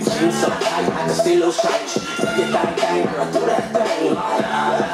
Sing so bad, I can still lose. Take it back, girl, do that thing.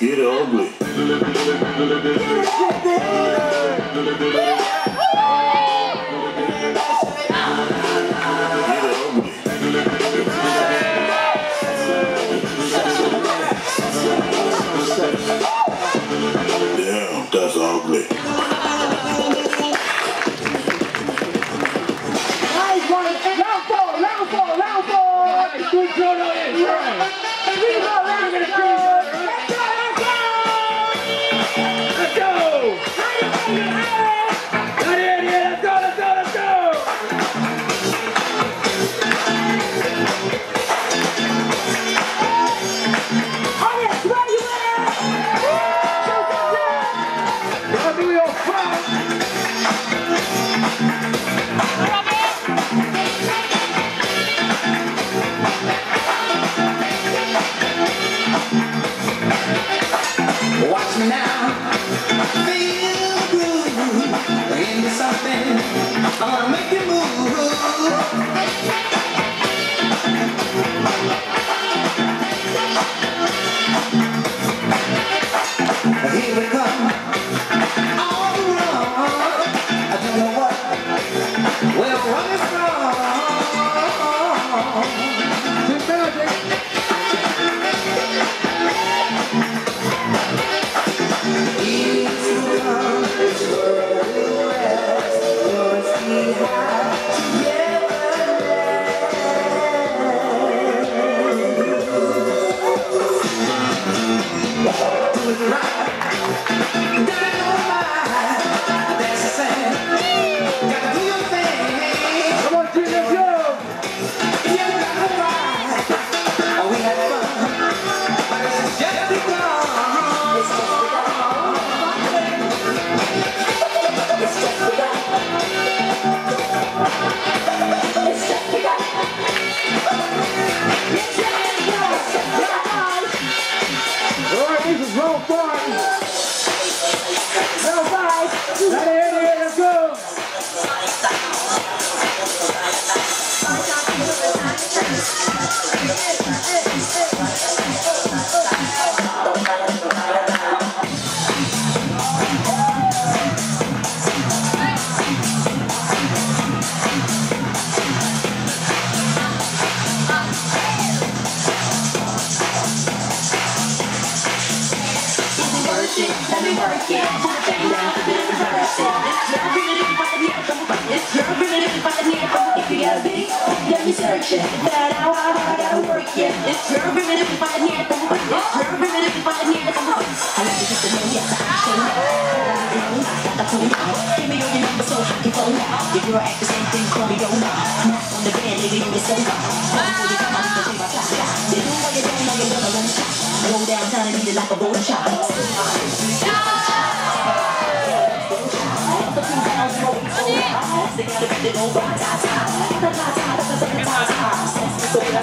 Get ugly. That I, I gotta work it. It's primitive, but the near come It's I I the phone. Give me your so I can. If you're on the you you don't and chops.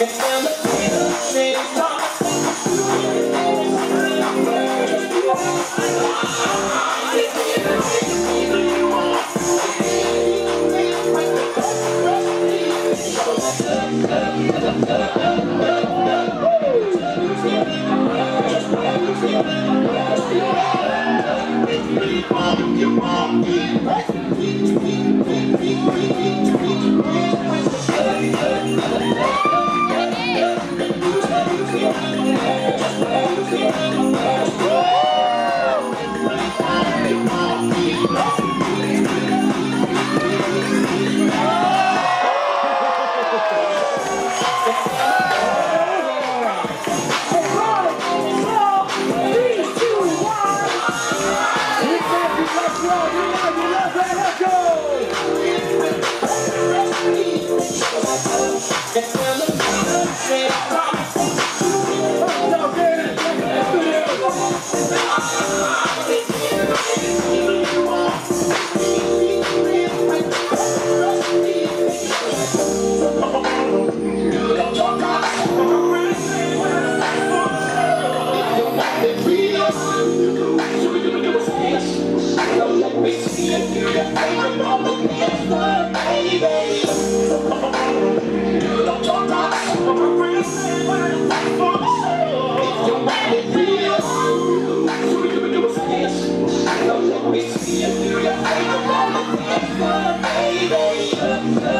And